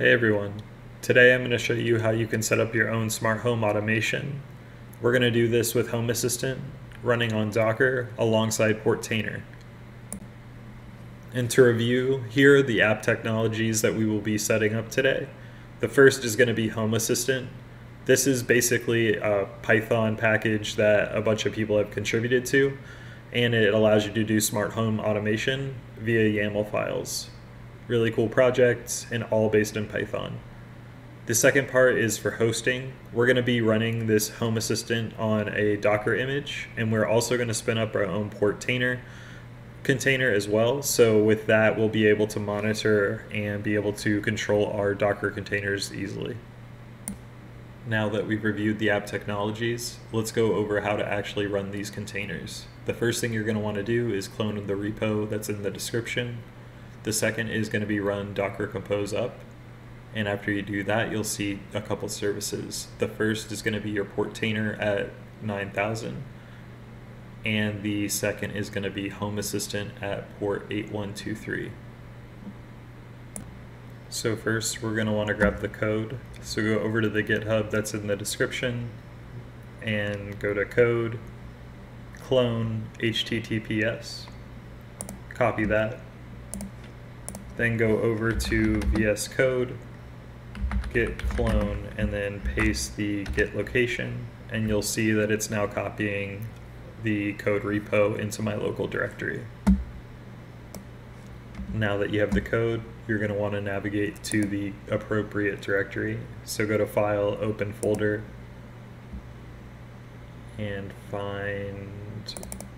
Hey everyone, today I'm going to show you how you can set up your own smart home automation. We're going to do this with Home Assistant running on Docker alongside Portainer. And to review, here are the app technologies that we will be setting up today. The first is going to be Home Assistant. This is basically a Python package that a bunch of people have contributed to, and it allows you to do smart home automation via YAML files really cool projects, and all based in Python. The second part is for hosting. We're going to be running this Home Assistant on a Docker image, and we're also going to spin up our own Portainer container as well. So with that, we'll be able to monitor and be able to control our Docker containers easily. Now that we've reviewed the app technologies, let's go over how to actually run these containers. The first thing you're going to want to do is clone the repo that's in the description the second is going to be run docker compose up. And after you do that, you'll see a couple services. The first is going to be your Portainer at 9000. And the second is going to be Home Assistant at port 8123. So first we're going to want to grab the code. So go over to the GitHub that's in the description and go to code, clone HTTPS, copy that, then go over to VS Code, git clone, and then paste the git location, and you'll see that it's now copying the code repo into my local directory. Now that you have the code, you're going to want to navigate to the appropriate directory. So go to File, Open Folder, and find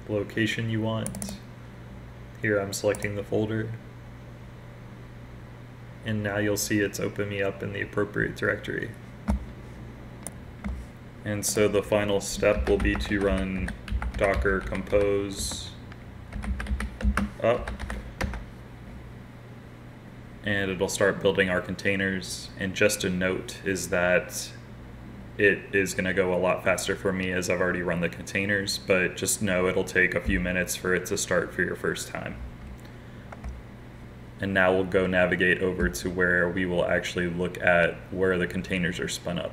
location you want. Here I'm selecting the folder and now you'll see it's open me up in the appropriate directory. And so the final step will be to run docker compose up and it'll start building our containers. And just a note is that it is going to go a lot faster for me as I've already run the containers, but just know it'll take a few minutes for it to start for your first time. And now we'll go navigate over to where we will actually look at where the containers are spun up.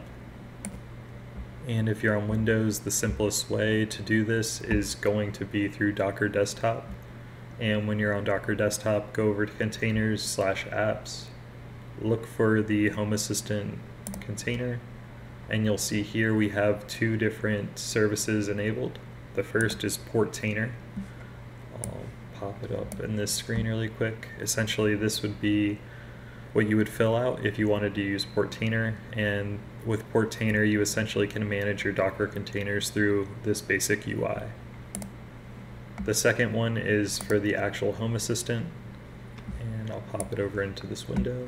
And if you're on Windows, the simplest way to do this is going to be through Docker Desktop. And when you're on Docker Desktop, go over to containers slash apps, look for the Home Assistant container, and you'll see here we have two different services enabled. The first is Portainer, um, pop it up in this screen really quick. Essentially, this would be what you would fill out if you wanted to use Portainer. And with Portainer, you essentially can manage your Docker containers through this basic UI. The second one is for the actual Home Assistant. And I'll pop it over into this window.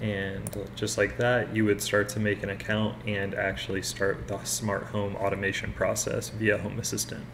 And just like that, you would start to make an account and actually start the smart home automation process via Home Assistant.